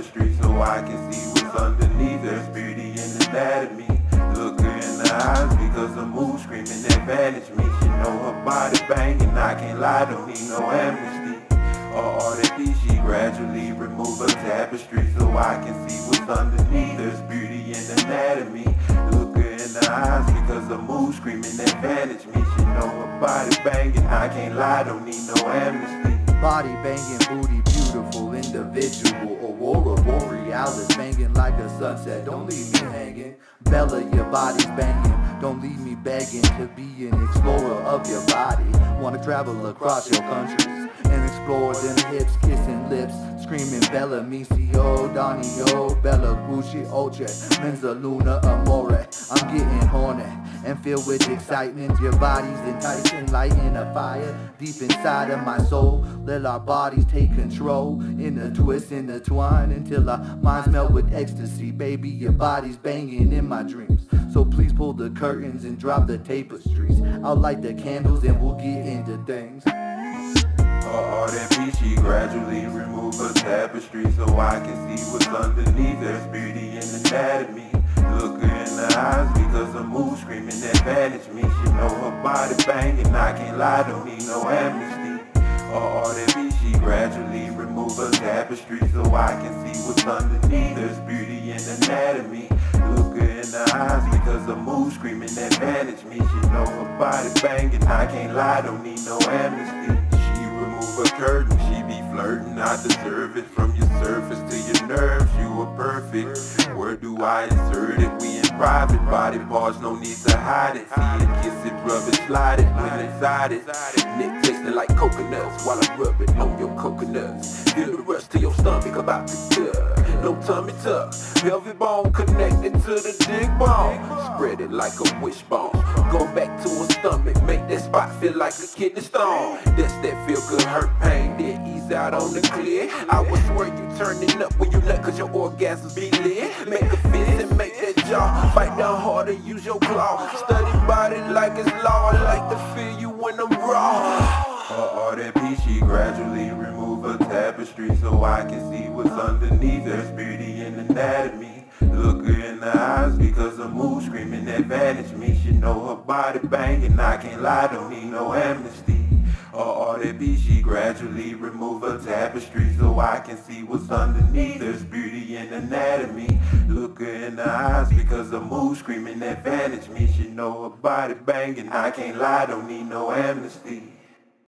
tapestry so I can see what's underneath. There's beauty in anatomy. Look her in the eyes because the mood screaming advantage me. She know her body banging. I can't lie, don't need no amnesty. Or that she gradually remove her tapestry so I can see what's underneath. There's beauty in anatomy. Look her in the eyes because the mood screaming advantage me. She know her body banging. I can't lie, don't need no amnesty. Body banging, booty beautiful, individual, aurora borealis banging like a sunset. Don't leave me hanging. Bella, your body's banging. Don't leave me begging to be an explorer of your body. Wanna travel across your countries and explore them hips, kissing lips, screaming Bella, Misio, Donio, Bella, Gucci, Oche, Menza, Luna, Amore. I'm getting horny and filled with excitement. Your body's enticing, lighting a fire deep inside of my soul. Let our bodies take control in a twist, in a twine until our minds melt with ecstasy. Baby, your body's banging in my dreams. So please pull the curtains and drop the tapestries. I'll light the candles and we'll get into things. All that she gradually remove her tapestry so I can see what's underneath. There's beauty in anatomy. Look her in the eyes because the mood screaming advantage me. She know her body banging. I can't lie, don't need no amnesty. Or All that she gradually remove her tapestry so I can see what's underneath. There's beauty in anatomy. Look her in the eyes because the mood screaming advantage me. She know her body banging. I can't lie, don't need no amnesty She remove a curtain, she be flirting. I deserve it from your surface to your nerves. You are perfect. Where do I insert it? We in private body parts, no need to hide it. See it, kiss it, rub it, slide it, when inside it. Nick tasting like coconuts while I rub it on your coconuts. Feel the rush to your stomach about to touch no tummy tuck. Pelvic bone connected to the dick bone. Spread it like a wishbone. Go back to a stomach, make that spot feel like a kidney stone. That's that feel good hurt pain that out on the clear. I would swear you turning up when you nut cause your orgasms be lit. Make a fist and make that jaw. Bite down harder, use your claw. Study body like it's law. I like to feel you when I'm raw. All that peachy gradually remove a tapestry so I can see what's underneath. There's beauty in anatomy. Look her in the eyes because the mood screaming advantage me. She know her body banging. I can't lie, don't need no amnesty. All that be she gradually remove her tapestry so I can see what's underneath. There's beauty in anatomy. Look her in the eyes because the mood screaming advantage me. She know her body banging. I can't lie, don't need no amnesty.